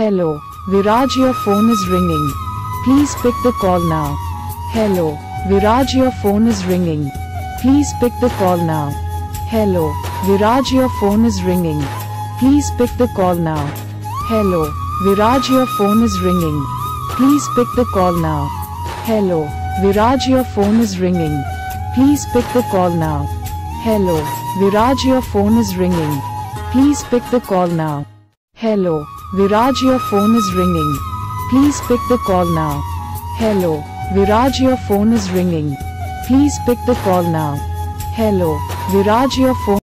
Hello, Viraj, your phone is ringing. Please pick the call now. Hello, Viraj, your phone is ringing. Please pick the call now. Hello, Viraj, your phone is ringing. Please pick the call now. Hello, Viraj, your phone is ringing. Please pick the call now. Hello, Viraj, your phone is ringing. Please pick the call now. Hello, Viraj, your phone is ringing. Please pick the call now. Hello, Viraj, your phone is ringing. Please pick the call now. Hello, Viraj, your phone is ringing. Please pick the call now. Hello, Viraj, your phone